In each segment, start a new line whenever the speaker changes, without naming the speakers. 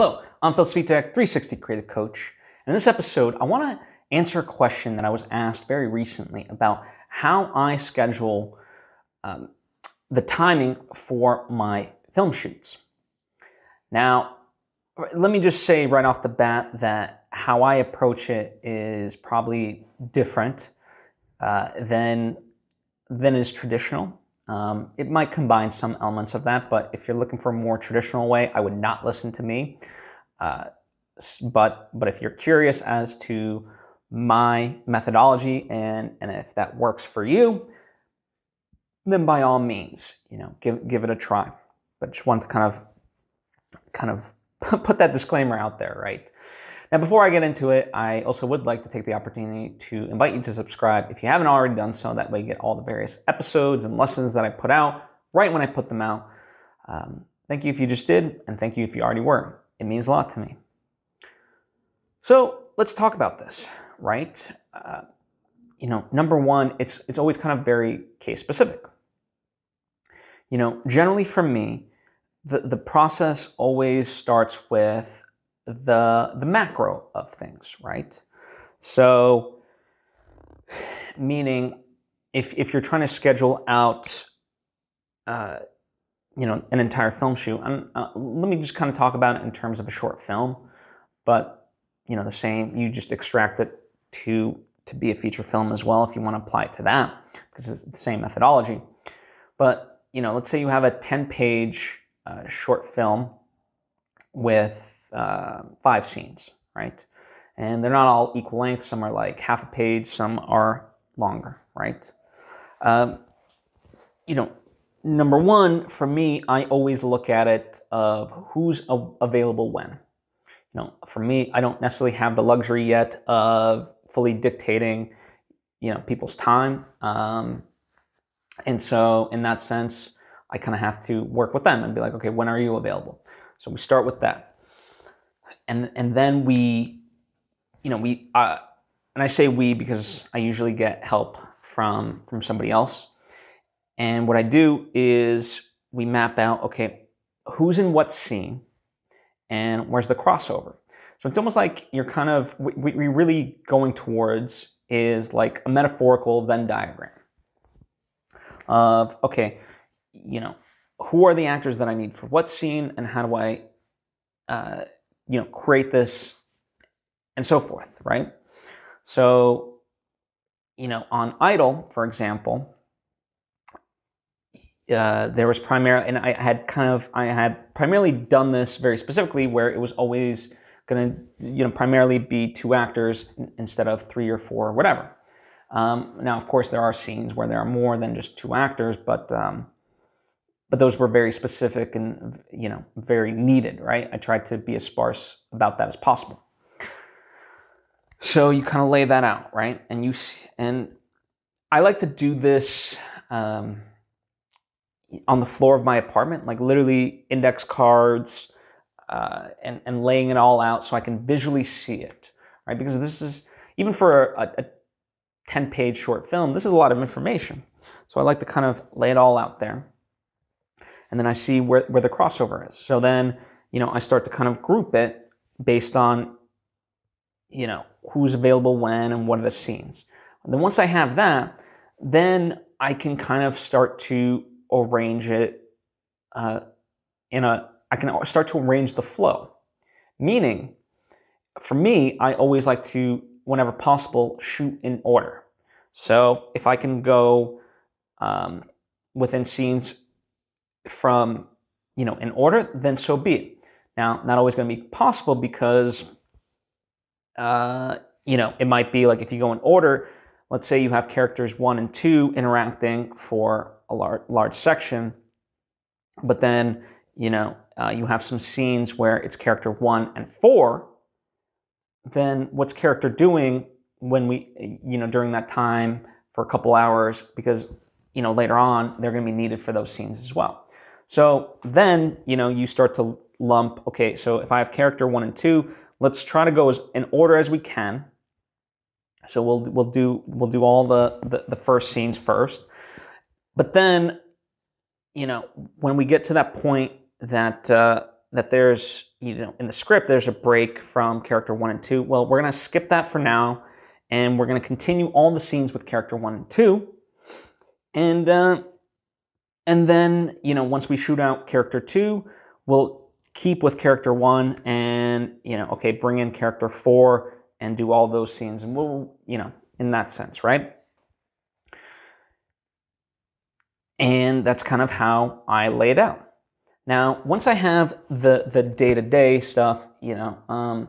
Hello, I'm Phil Svitek, 360 Creative Coach. In this episode, I want to answer a question that I was asked very recently about how I schedule um, the timing for my film shoots. Now, let me just say right off the bat that how I approach it is probably different uh, than than is traditional. Um, it might combine some elements of that, but if you're looking for a more traditional way, I would not listen to me. Uh, but but if you're curious as to my methodology and and if that works for you, then by all means, you know, give give it a try. But just want to kind of kind of put that disclaimer out there, right? Now, before I get into it, I also would like to take the opportunity to invite you to subscribe if you haven't already done so. That way, you get all the various episodes and lessons that I put out right when I put them out. Um, thank you if you just did, and thank you if you already were. It means a lot to me. So let's talk about this, right? Uh, you know, number one, it's it's always kind of very case specific. You know, generally for me, the, the process always starts with the, the macro of things, right? So, meaning if, if you're trying to schedule out, uh, you know, an entire film shoot, and uh, let me just kind of talk about it in terms of a short film, but you know, the same, you just extract it to to be a feature film as well if you want to apply it to that because it's the same methodology. But you know, let's say you have a 10 page uh, short film with uh, five scenes, right? And they're not all equal length. Some are like half a page, some are longer, right? Um, you know, number one, for me, I always look at it of who's available when. You know, for me, I don't necessarily have the luxury yet of fully dictating, you know, people's time. Um, and so, in that sense, I kind of have to work with them and be like, okay, when are you available? So we start with that and and then we, you know, we uh, and I say we because I usually get help from from somebody else. And what I do is we map out okay, who's in what scene, and where's the crossover. So it's almost like you're kind of we we really going towards is like a metaphorical Venn diagram of okay, you know, who are the actors that I need for what scene, and how do I uh, you know, create this and so forth, right? So, you know, on Idyll, for example, uh, there was primarily, and I had kind of, I had primarily done this very specifically where it was always going to, you know, primarily be two actors instead of three or four or whatever. Um, now, of course, there are scenes where there are more than just two actors, but um, but those were very specific and you know very needed right? I tried to be as sparse about that as possible. So you kind of lay that out right? And you and i like to do this um, on the floor of my apartment like literally index cards uh, and, and laying it all out so i can visually see it right? Because this is even for a, a 10 page short film this is a lot of information. So i like to kind of lay it all out there and then I see where, where the crossover is. So then, you know, I start to kind of group it based on, you know, who's available when and what are the scenes. And then once I have that, then I can kind of start to arrange it uh, in a, I can start to arrange the flow. Meaning, for me, I always like to, whenever possible, shoot in order. So if I can go um, within scenes from, you know, in order, then so be it. Now, not always going to be possible because, uh, you know, it might be like if you go in order, let's say you have characters one and two interacting for a large, large section, but then, you know, uh, you have some scenes where it's character one and four, then what's character doing when we, you know, during that time for a couple hours, because, you know, later on, they're going to be needed for those scenes as well. So then, you know, you start to lump, okay, so if I have character one and two, let's try to go as in order as we can. So we'll we'll do we'll do all the, the, the first scenes first. But then, you know, when we get to that point that uh, that there's you know in the script there's a break from character one and two. Well, we're gonna skip that for now, and we're gonna continue all the scenes with character one and two, and uh, and then you know once we shoot out character two, we'll keep with character one, and you know okay bring in character four and do all those scenes, and we'll you know in that sense, right? And that's kind of how I lay it out. Now, once I have the the day to day stuff, you know, um,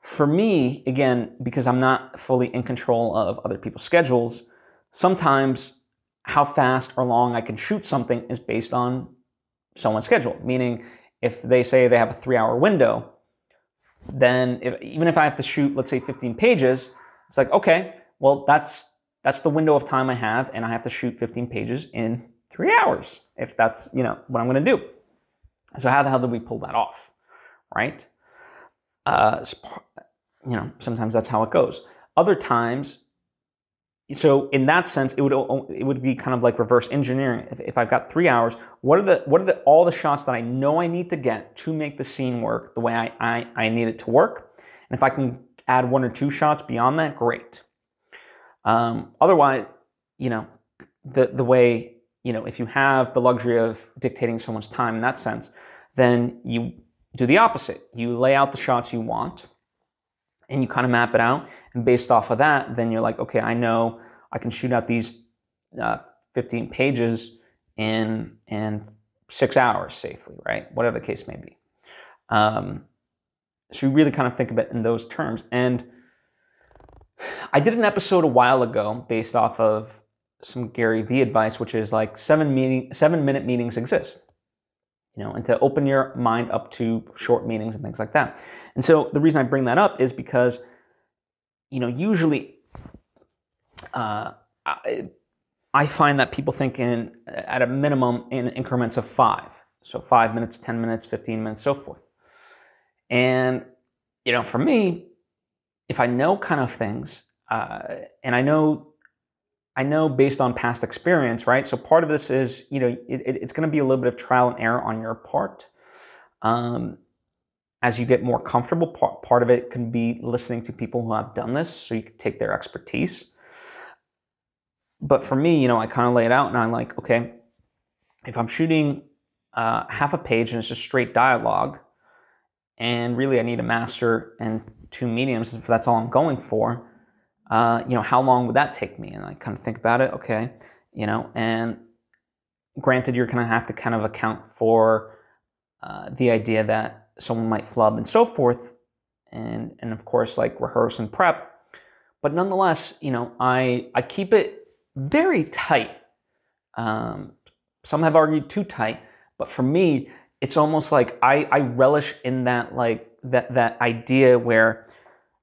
for me, again, because I'm not fully in control of other people's schedules, sometimes how fast or long I can shoot something is based on someone's schedule. Meaning, if they say they have a three hour window, then if, even if I have to shoot, let's say, 15 pages, it's like, okay, well, that's that's the window of time I have, and I have to shoot 15 pages in three hours if that's you know what I'm going to do. So how the hell did we pull that off, right? Uh, you know, sometimes that's how it goes. Other times, so in that sense, it would it would be kind of like reverse engineering. If, if I've got three hours, what are the what are the all the shots that I know I need to get to make the scene work the way I, I, I need it to work? And if I can add one or two shots beyond that, great. Um, otherwise, you know, the the way you know, if you have the luxury of dictating someone's time in that sense, then you do the opposite. You lay out the shots you want and you kind of map it out. And based off of that, then you're like, okay, I know I can shoot out these uh, 15 pages in, in six hours safely, right? Whatever the case may be. Um, so you really kind of think of it in those terms. And I did an episode a while ago based off of some Gary Vee advice, which is like seven meeting, seven minute meetings exist. You know, and to open your mind up to short meetings and things like that. And so the reason I bring that up is because, you know, usually uh, I, I find that people think in at a minimum in increments of five. So five minutes, 10 minutes, 15 minutes, so forth. And, you know, for me, if I know kind of things, uh, and I know I know based on past experience, right? So part of this is, you know, it, it, it's going to be a little bit of trial and error on your part. Um, as you get more comfortable, part, part of it can be listening to people who have done this so you can take their expertise. But for me, you know, I kind of lay it out and I'm like, okay, if I'm shooting uh, half a page and it's just straight dialogue, and really I need a master and two mediums if that's all I'm going for, uh, you know, how long would that take me? And I kind of think about it, okay, you know, and granted, you're going to have to kind of account for uh, the idea that someone might flub and so forth, and and of course, like rehearse and prep. But nonetheless, you know, I I keep it very tight. Um, some have argued too tight, but for me, it's almost like I, I relish in that like that that idea where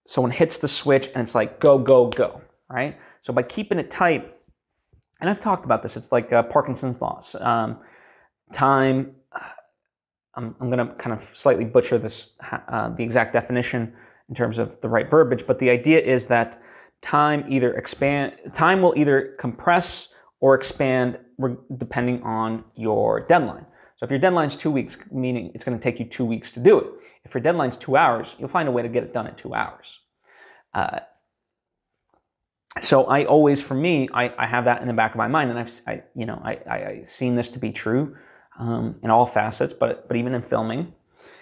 someone hits the switch and it's like go, go, go, right? So by keeping it tight, and I've talked about this, it's like uh, Parkinson's laws. Um, time, uh, I'm, I'm going to kind of slightly butcher this, uh, the exact definition in terms of the right verbiage, but the idea is that time either expand, time will either compress or expand depending on your deadline. So if your deadline's two weeks, meaning it's going to take you two weeks to do it. If your deadline's two hours, you'll find a way to get it done in two hours. Uh, so I always, for me, I, I, have that in the back of my mind, and I've, I, you know, I, I, have seen this to be true um, in all facets, but but even in filming,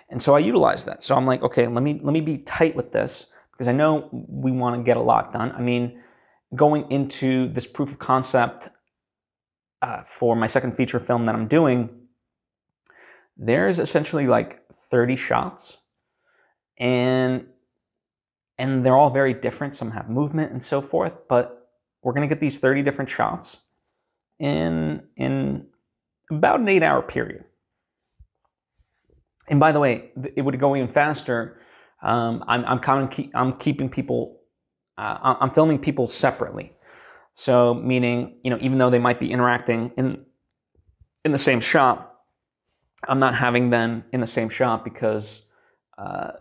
and so I utilize that. So I'm like, okay, let me let me be tight with this because I know we want to get a lot done. I mean, going into this proof of concept uh, for my second feature film that I'm doing, there's essentially like 30 shots, and and they're all very different. Some have movement and so forth, but we're going to get these 30 different shots in, in about an eight hour period. And by the way, it would go even faster. Um, I'm, I'm, keep, I'm keeping people, uh, I'm filming people separately. So meaning, you know, even though they might be interacting in, in the same shot, I'm not having them in the same shot because, uh,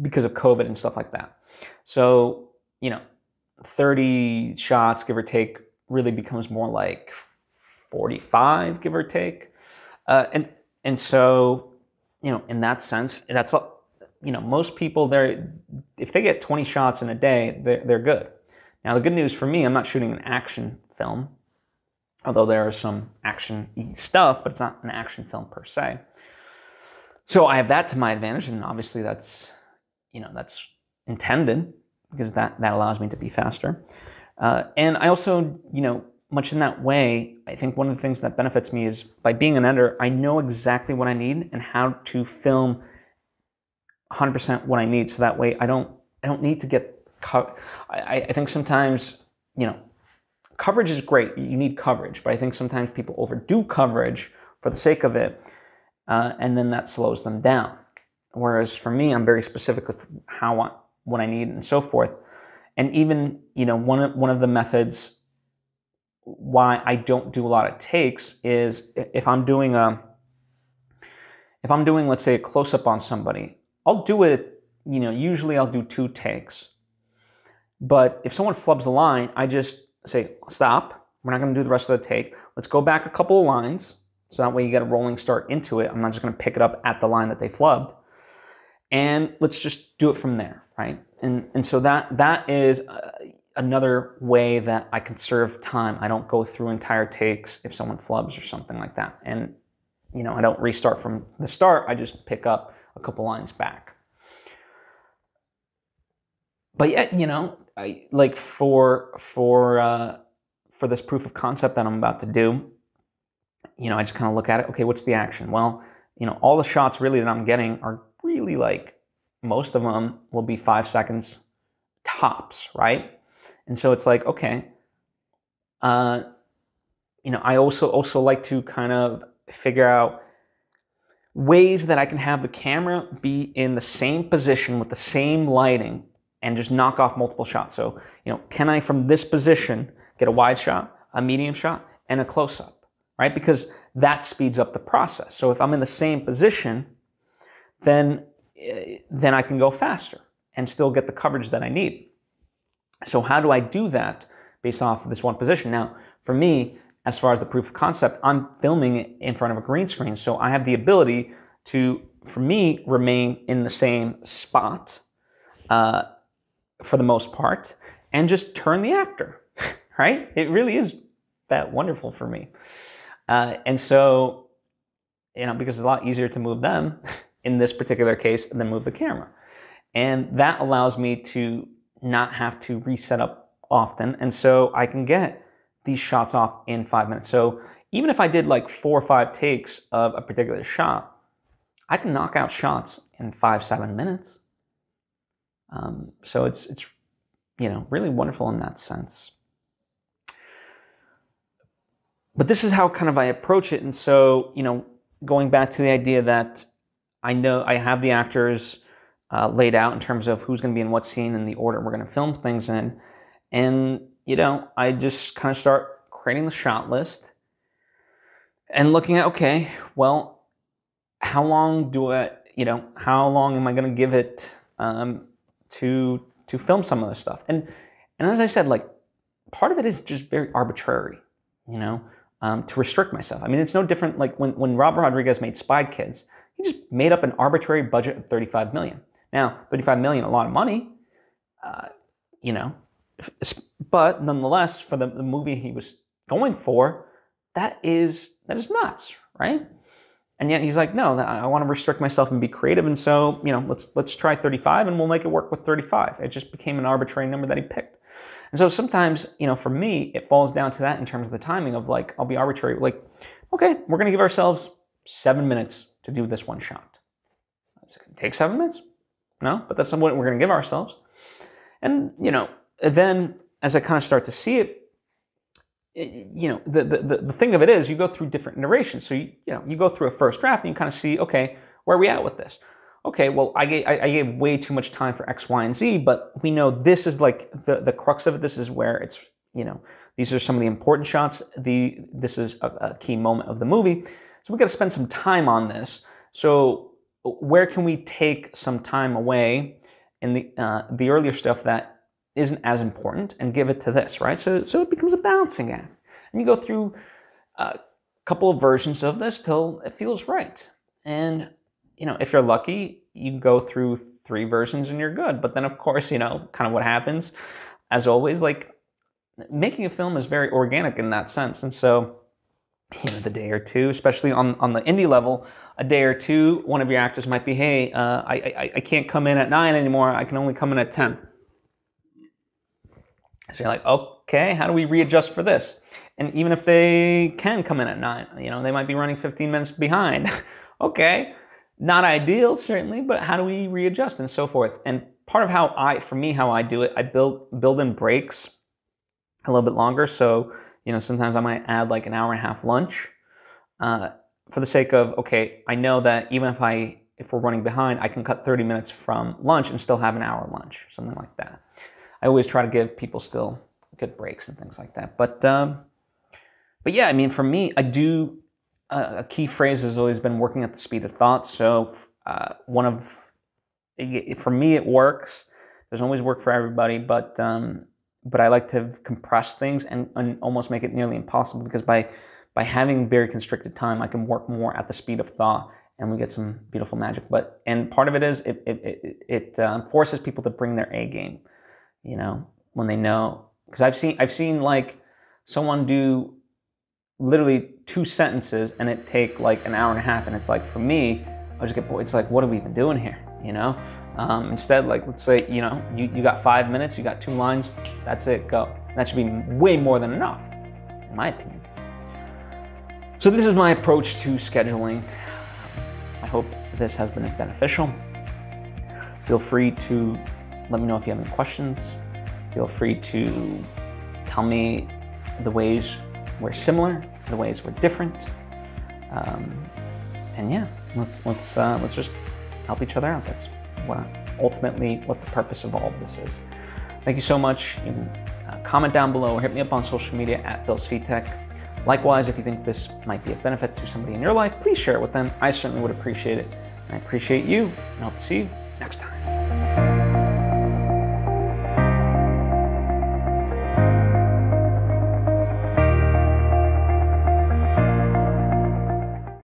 because of COVID and stuff like that. So, you know, 30 shots, give or take, really becomes more like 45, give or take. Uh, and, and so you know, in that sense, that's you know, most people there, if they get 20 shots in a day, they're, they're good. Now, the good news for me, I'm not shooting an action film, although there is some action stuff, but it's not an action film per se. So I have that to my advantage, and obviously that's, you know, that's intended because that that allows me to be faster. Uh, and I also, you know, much in that way, I think one of the things that benefits me is by being an editor, I know exactly what I need and how to film 100% what I need. So that way, I don't I don't need to get. Co- I, I think sometimes, you know, coverage is great. You need coverage, but I think sometimes people overdo coverage for the sake of it, uh, and then that slows them down. Whereas for me, I'm very specific with how I, what I need and so forth. And even you know one of, one of the methods why I don't do a lot of takes is if I'm doing a if I'm doing let's say a close up on somebody, I'll do it. You know, usually I'll do two takes. But if someone flubs a line, I just say stop. We're not going to do the rest of the take. Let's go back a couple of lines. So that way you get a rolling start into it. I'm not just going to pick it up at the line that they flubbed. And let's just do it from there, right? And and so that that is uh, another way that I conserve time. I don't go through entire takes if someone flubs or something like that. And you know, I don't restart from the start. I just pick up a couple lines back. But yet, you know, I like for for uh, for this proof of concept that I'm about to do, you know, I just kind of look at it. Okay, what's the action? Well, you know, all the shots really that I'm getting are really like most of them will be five seconds tops, right? And so it's like, okay, uh, you know, I also also like to kind of figure out ways that I can have the camera be in the same position with the same lighting and just knock off multiple shots. So, you know, can I from this position get a wide shot, a medium shot, and a close up, right? Because that speeds up the process. So if I'm in the same position, then eh, then I can go faster and still get the coverage that I need. So how do I do that based off of this one position? Now, for me, as far as the proof of concept, I'm filming in front of a green screen. So I have the ability to, for me, remain in the same spot uh, for the most part and just turn the actor, right? It really is that wonderful for me. Uh, and so, you know, because it's a lot easier to move them in this particular case than move the camera. And that allows me to not have to reset up often. And so I can get these shots off in five minutes. So even if I did like four or five takes of a particular shot, I can knock out shots in five, seven minutes. Um, so it's it's you know really wonderful in that sense. But this is how kind of I approach it, and so you know going back to the idea that I know I have the actors uh, laid out in terms of who's going to be in what scene and the order we're going to film things in, and you know, I just kind of start creating the shot list and looking at, okay, well, how long do I, you know, how long am I going to give it um, to to film some of this stuff? And and as I said, like part of it is just very arbitrary, you know, um, to restrict myself. I mean, it's no different like when when Robert Rodriguez made Spy Kids, he just made up an arbitrary budget of 35 million. Now, 35 million, a lot of money, uh, you know, but nonetheless, for the, the movie he was going for, that is that is nuts, right? And yet he's like, no, I want to restrict myself and be creative, and so you know, let's let's try 35, and we'll make it work with 35. It just became an arbitrary number that he picked. And so sometimes, you know, for me, it falls down to that in terms of the timing of like, I'll be arbitrary, like, okay, we're gonna give ourselves seven minutes to do this one shot. take seven minutes? No, but that's what we're gonna give ourselves. And you know, then as I kind of start to see it you know, the, the, the thing of it is you go through different iterations. So, you, you know, you go through a first draft and you kind of see, okay, where are we at with this? Okay, well, I gave, I gave way too much time for X, Y, and Z, but we know this is like the, the crux of it. This is where it's, you know, these are some of the important shots. The, this is a, a key moment of the movie. So we got to spend some time on this. So where can we take some time away in the, uh, the earlier stuff that isn't as important and give it to this, right? So, so it becomes balancing act. And you go through a couple of versions of this till it feels right. And, you know, if you're lucky, you go through three versions and you're good. But then, of course, you know, kind of what happens, as always, like making a film is very organic in that sense. And so, you know, the day or two, especially on, on the indie level, a day or two, one of your actors might be, hey, uh, I, I, I can't come in at nine anymore. I can only come in at 10. So you're like, okay, how do we readjust for this? And even if they can come in at nine, you know, they might be running 15 minutes behind. okay, not ideal, certainly, but how do we readjust and so forth? And part of how I, for me, how I do it, I build build in breaks a little bit longer. So, you know, sometimes I might add like an hour and a half lunch uh, for the sake of, okay, I know that even if I, if we're running behind, I can cut 30 minutes from lunch and still have an hour lunch, something like that. I always try to give people still good breaks and things like that. But, um, but yeah, I mean, for me, I do, uh, a key phrase has always been working at the speed of thought. So uh, one of, for me, it works. There's always work for everybody, but um, but I like to compress things and, and almost make it nearly impossible because by by having very constricted time, I can work more at the speed of thought and we get some beautiful magic. But and part of it is it it it, it uh, forces people to bring their A game, you know, when they know because I've seen I've seen like someone do literally two sentences and it take like an hour and a half and it's like for me I just get bored. It's like what are we even doing here, you know? Um, instead, like let's say you know you, you got five minutes, you got two lines, that's it, go. That should be way more than enough, in my opinion. So this is my approach to scheduling. I hope this has been beneficial. Feel free to let me know if you have any questions. Feel free to tell me the ways we're similar, the ways we're different. Um, and yeah, let's let's uh, let's just help each other out. That's what ultimately what the purpose of all of this is. Thank you so much. You can uh, comment down below or hit me up on social media at Phil Svitek. Likewise, if you think this might be a benefit to somebody in your life, please share it with them. I certainly would appreciate it. And I appreciate you, and I hope to see you next time.